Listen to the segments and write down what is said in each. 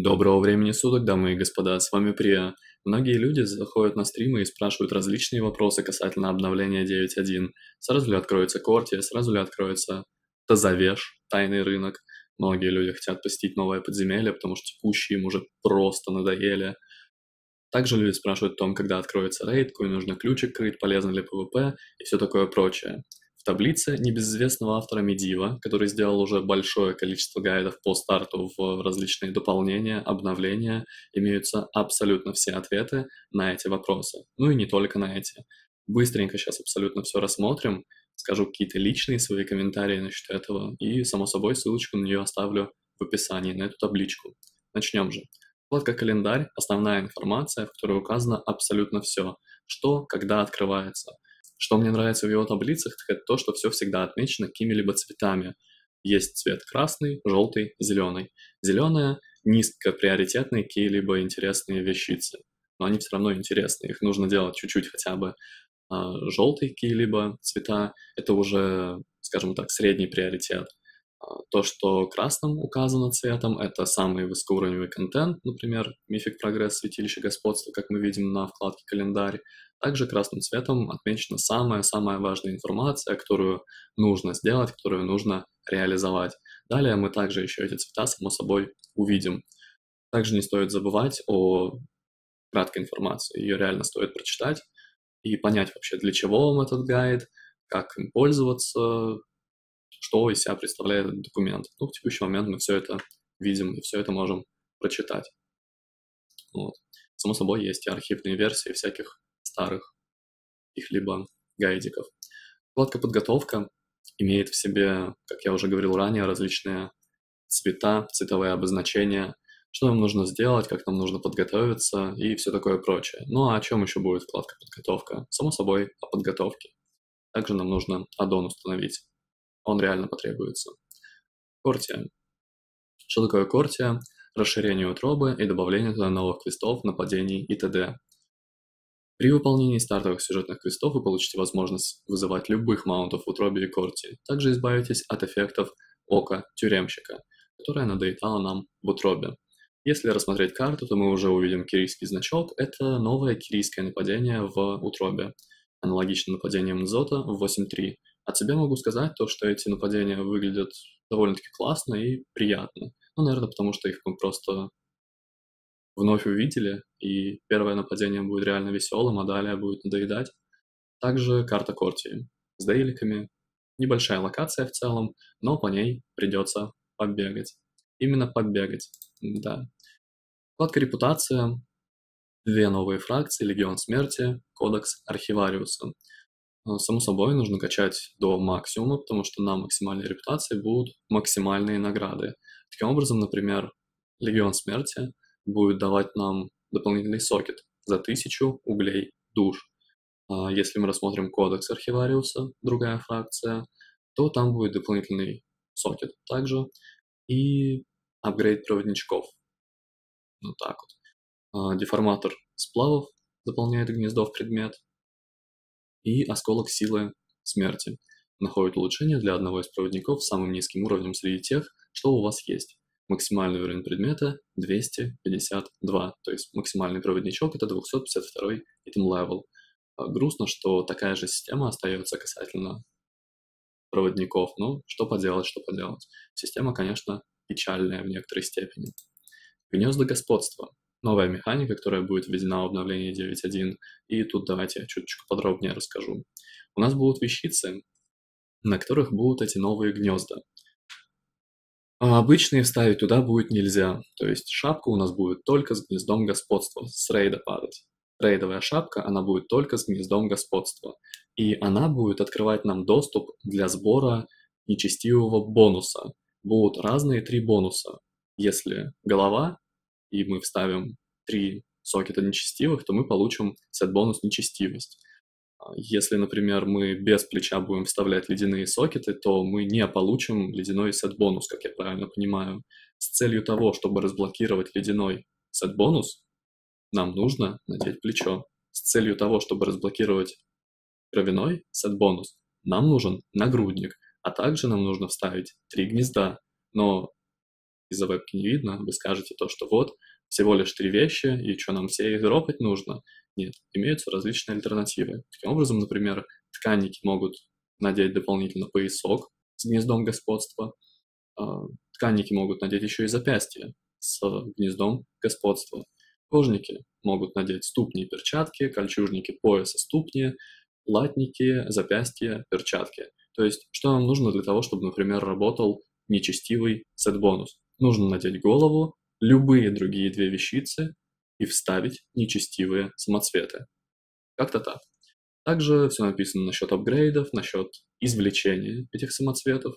Доброго времени суток, дамы и господа, с вами Прия. Многие люди заходят на стримы и спрашивают различные вопросы касательно обновления 9.1. Сразу ли откроется Корти, сразу ли откроется Тазавеш, тайный рынок. Многие люди хотят посетить новое подземелье, потому что текущие им уже просто надоели. Также люди спрашивают о том, когда откроется рейд, какой нужно ключик крыть, полезно ли PvP и все такое прочее таблице небезызвестного автора Медива, который сделал уже большое количество гайдов по старту в различные дополнения, обновления, имеются абсолютно все ответы на эти вопросы. Ну и не только на эти. Быстренько сейчас абсолютно все рассмотрим, скажу какие-то личные свои комментарии насчет этого, и, само собой, ссылочку на нее оставлю в описании, на эту табличку. Начнем же. Вкладка «Календарь» — основная информация, в которой указано абсолютно все, что, когда открывается — что мне нравится в его таблицах, так это то, что все всегда отмечено какими-либо цветами. Есть цвет красный, желтый, зеленый. Зеленое – низкоприоритетные какие-либо интересные вещицы. Но они все равно интересны, их нужно делать чуть-чуть хотя бы. А желтые какие-либо цвета – это уже, скажем так, средний приоритет. А то, что красным указано цветом, это самый высокоуровневый контент, например, Мифик Прогресс, Святилище Господства, как мы видим на вкладке «Календарь». Также красным цветом отмечена самая-самая важная информация, которую нужно сделать, которую нужно реализовать. Далее мы также еще эти цвета, само собой, увидим. Также не стоит забывать о краткой информации. Ее реально стоит прочитать и понять вообще, для чего вам этот гайд, как им пользоваться, что из себя представляет документ. Ну, в текущий момент мы все это видим и все это можем прочитать. Вот. Само собой, есть и архивные версии всяких старых каких-либо гайдиков. Вкладка «Подготовка» имеет в себе, как я уже говорил ранее, различные цвета, цветовые обозначения, что нам нужно сделать, как нам нужно подготовиться и все такое прочее. Ну а о чем еще будет вкладка «Подготовка»? Само собой, о подготовке. Также нам нужно аддон установить он реально потребуется. Кортия. Что такое кортия? Расширение утробы и добавление туда новых квестов, нападений и т.д. При выполнении стартовых сюжетных квестов вы получите возможность вызывать любых маунтов в утробе и корте. Также избавитесь от эффектов ока тюремщика, которое надоедало нам в утробе. Если рассмотреть карту, то мы уже увидим кирийский значок. Это новое кирийское нападение в утробе, аналогично нападениям Зота в 8.3. От себя могу сказать то, что эти нападения выглядят довольно-таки классно и приятно. Ну, наверное, потому что их мы просто вновь увидели, и первое нападение будет реально веселым, а далее будет надоедать. Также карта Кортии с дейликами. Небольшая локация в целом, но по ней придется побегать. Именно побегать, да. Вкладка «Репутация», две новые фракции, Легион Смерти, Кодекс Архивариуса. А, само собой, нужно качать до максимума, потому что на максимальной репутации будут максимальные награды. Таким образом, например, Легион Смерти будет давать нам дополнительный сокет за тысячу углей душ. А если мы рассмотрим кодекс Архивариуса, другая фракция, то там будет дополнительный сокет также и апгрейд проводничков. Вот так вот. А, деформатор сплавов заполняет гнездо в предмет, и осколок силы смерти. Находит улучшение для одного из проводников с самым низким уровнем среди тех, что у вас есть. Максимальный уровень предмета 252, то есть максимальный проводничок это 252 item level. Грустно, что такая же система остается касательно проводников, но что поделать, что поделать. Система, конечно, печальная в некоторой степени. Гнезда господства новая механика, которая будет введена в обновлении 9.1. И тут давайте я чуточку подробнее расскажу. У нас будут вещицы, на которых будут эти новые гнезда. А обычные вставить туда будет нельзя. То есть шапка у нас будет только с гнездом господства, с рейда падать. Рейдовая шапка, она будет только с гнездом господства. И она будет открывать нам доступ для сбора нечестивого бонуса. Будут разные три бонуса. Если голова, и мы вставим три сокета нечестивых, то мы получим сет-бонус нечестивость. А если, например, мы без плеча будем вставлять ледяные сокеты, то мы не получим ледяной сет-бонус, как я правильно понимаю. С целью того, чтобы разблокировать ледяной сет-бонус, нам нужно надеть плечо. С целью того, чтобы разблокировать кровяной сет-бонус, нам нужен нагрудник, а также нам нужно вставить три гнезда. Но из-за вебки не видно, вы скажете то, что вот, всего лишь три вещи, и что, нам все их дропать нужно? Нет, имеются различные альтернативы. Таким образом, например, тканники могут надеть дополнительно поясок с гнездом господства, а, тканники могут надеть еще и запястье с гнездом господства. Кожники могут надеть ступни и перчатки, кольчужники пояс и ступни, латники, запястья, перчатки. То есть, что нам нужно для того, чтобы, например, работал нечестивый сет-бонус? Нужно надеть голову, любые другие две вещицы и вставить нечестивые самоцветы. Как-то так. Также все написано насчет апгрейдов, насчет извлечения этих самоцветов.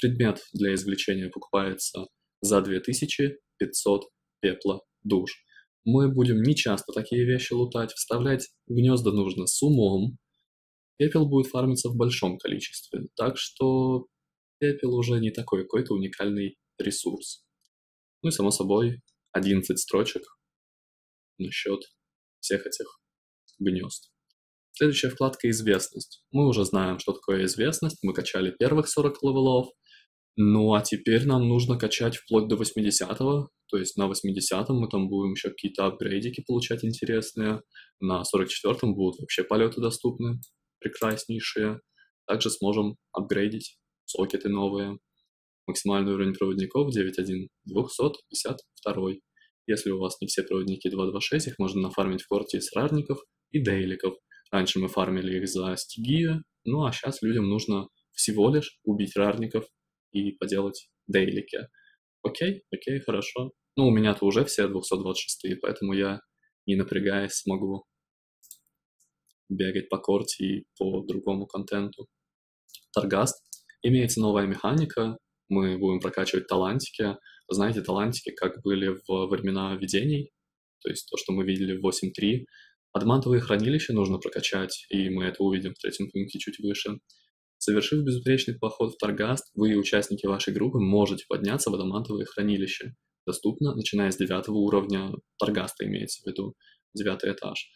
Предмет для извлечения покупается за 2500 пепла душ. Мы будем не часто такие вещи лутать, вставлять гнезда нужно с умом. Пепел будет фармиться в большом количестве, так что пепел уже не такой какой-то уникальный ресурс. Ну и, само собой, 11 строчек насчет всех этих гнезд. Следующая вкладка «Известность». Мы уже знаем, что такое известность, мы качали первых 40 левелов, ну а теперь нам нужно качать вплоть до 80-го, то есть на 80-м мы там будем еще какие-то апгрейдики получать интересные, на 44-м будут вообще полеты доступны, прекраснейшие. Также сможем апгрейдить сокеты новые. Максимальный уровень проводников 9.1, 252. Если у вас не все проводники 2.2.6, их можно нафармить в корте из рарников и дейликов. Раньше мы фармили их за стигию, ну а сейчас людям нужно всего лишь убить рарников и поделать дейлики. Окей, окей, хорошо. Ну, у меня-то уже все 226, поэтому я, не напрягаясь, смогу бегать по корте и по другому контенту. Торгаст. Имеется новая механика. Мы будем прокачивать талантики. Знаете, талантики как были в времена видений, то есть то, что мы видели в 8.3. Адамантовые хранилища нужно прокачать, и мы это увидим в третьем пункте чуть выше. Совершив безупречный поход в Торгаст, вы и участники вашей группы можете подняться в адамантовые хранилища доступно, начиная с девятого уровня торгаста имеется в виду, девятый этаж.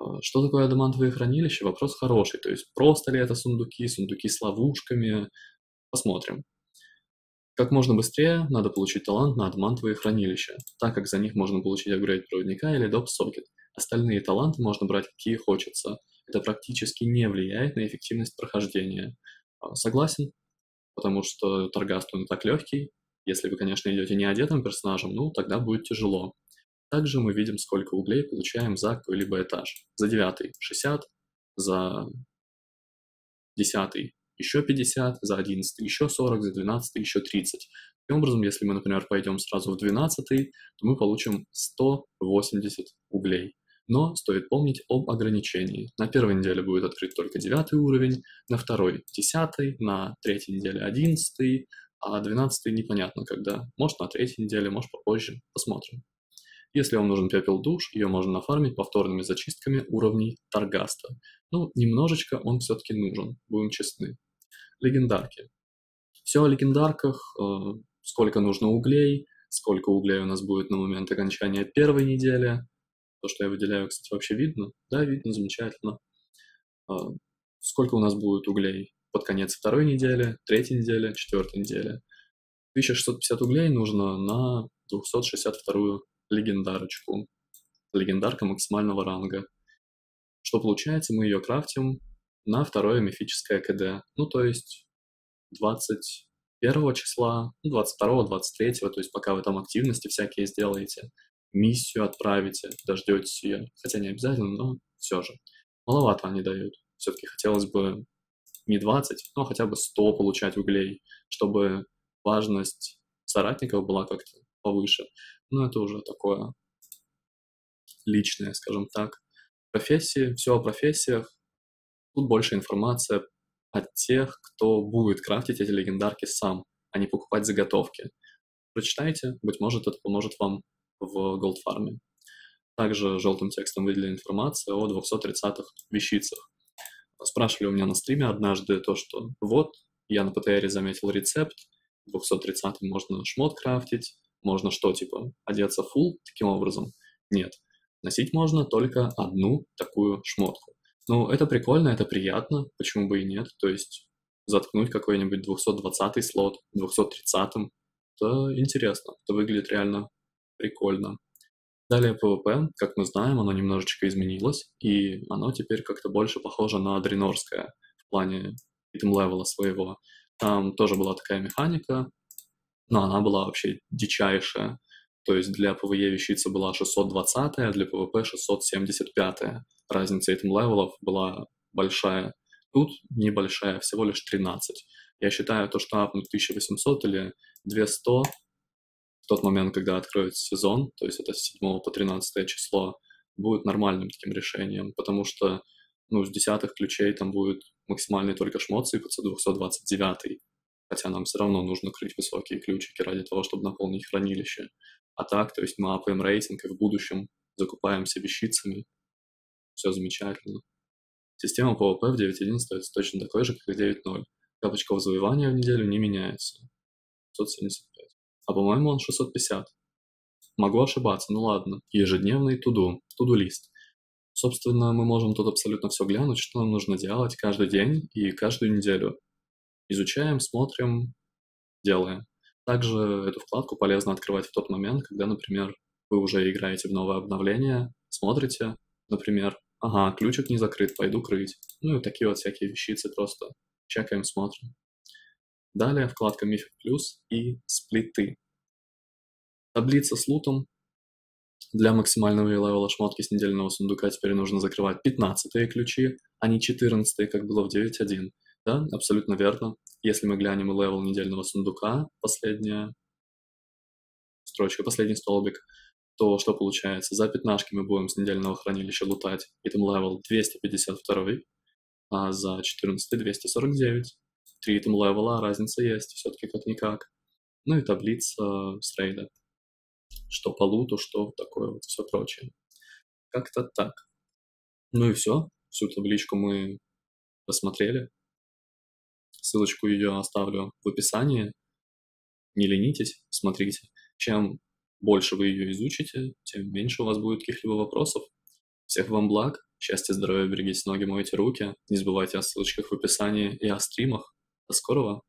А, что такое адамантовые хранилища? Вопрос хороший. То есть просто ли это сундуки, сундуки с ловушками? Посмотрим. Как можно быстрее надо получить талант на адамантовые хранилища, так как за них можно получить апгрейд проводника или доп-сокет. Остальные таланты можно брать какие хочется. Это практически не влияет на эффективность прохождения. А, согласен, потому что торгаст он так легкий, если вы, конечно, идете не одетым персонажем, ну, тогда будет тяжело. Также мы видим, сколько углей получаем за какой-либо этаж. За девятый 60, за десятый еще 50, за 11 еще 40, за 12 еще 30. Таким образом, если мы, например, пойдем сразу в 12, то мы получим 180 углей. Но стоит помнить об ограничении. На первой неделе будет открыт только 9 уровень, на второй 10, на третьей неделе 11, а 12 непонятно когда. Может на третьей неделе, может попозже. Посмотрим. Если вам нужен пепел душ, ее можно нафармить повторными зачистками уровней Таргаста. Ну, немножечко он все-таки нужен, будем честны. Легендарки. Все о легендарках, э, сколько нужно углей, сколько углей у нас будет на момент окончания первой недели. То, что я выделяю, кстати, вообще видно? Да, видно, замечательно. Э, сколько у нас будет углей под конец второй недели, третьей недели, четвертой недели. 1650 углей нужно на 262-ю легендарочку. Легендарка максимального ранга. Что получается, мы ее крафтим на второе мифическое КД. Ну, то есть 21 числа, 22, 23, то есть пока вы там активности всякие сделаете, миссию отправите, дождетесь ее. Хотя не обязательно, но все же. Маловато они дают. Все-таки хотелось бы не 20, но хотя бы 100 получать углей, чтобы важность соратников была как-то повыше. Но это уже такое личное, скажем так. Профессии, все о профессиях. Тут больше информация от тех, кто будет крафтить эти легендарки сам, а не покупать заготовки. Прочитайте, быть может, это поможет вам в голдфарме. Также желтым текстом выделена информация о 230-х вещицах спрашивали у меня на стриме однажды то, что вот, я на ПТРе заметил рецепт, 230 можно шмот крафтить, можно что, типа, одеться full таким образом? Нет. Носить можно только одну такую шмотку. Ну, это прикольно, это приятно, почему бы и нет. То есть заткнуть какой-нибудь 220 слот 230 это интересно, это выглядит реально прикольно. Далее PvP, как мы знаем, оно немножечко изменилось, и оно теперь как-то больше похоже на дренорское в плане item level а своего. Там тоже была такая механика, но она была вообще дичайшая. То есть для PvE вещица была 620, а для PvP 675. Разница итем левелов была большая. Тут небольшая, всего лишь 13. Я считаю то, что апнуть 1800 или 200 тот момент, когда откроется сезон, то есть это с 7 по 13 число, будет нормальным таким решением, потому что ну, с десятых ключей там будет максимальный только шмот сыпаться 229, хотя нам все равно нужно крыть высокие ключики ради того, чтобы наполнить хранилище. А так, то есть мы апаем рейтинг и в будущем закупаемся вещицами. Все замечательно. Система PvP в 9.1 остается точно такой же, как и 9.0. Капочка завоевания в неделю не меняется. 175 а по-моему он 650. Могу ошибаться, ну ладно. Ежедневный туду, туду-лист. Собственно, мы можем тут абсолютно все глянуть, что нам нужно делать каждый день и каждую неделю. Изучаем, смотрим, делаем. Также эту вкладку полезно открывать в тот момент, когда, например, вы уже играете в новое обновление, смотрите, например, ага, ключик не закрыт, пойду крыть. Ну и такие вот всякие вещицы просто чекаем, смотрим. Далее вкладка Mythic Plus и сплиты. Таблица с лутом. Для максимального левела шмотки с недельного сундука теперь нужно закрывать 15 ключи, а не 14 как было в 9.1. Да, абсолютно верно. Если мы глянем левел недельного сундука, последняя строчка, последний столбик, то что получается? За пятнашки мы будем с недельного хранилища лутать, там левел 252, а за 14 249 три item level а, разница есть, все-таки как-никак. Ну и таблица с рейда. Что по луту, что такое вот все прочее. Как-то так. Ну и все. Всю табличку мы посмотрели. Ссылочку ее оставлю в описании. Не ленитесь, смотрите. Чем больше вы ее изучите, тем меньше у вас будет каких-либо вопросов. Всех вам благ, счастья, здоровья, берегите ноги, мойте руки. Не забывайте о ссылочках в описании и о стримах. До скорого!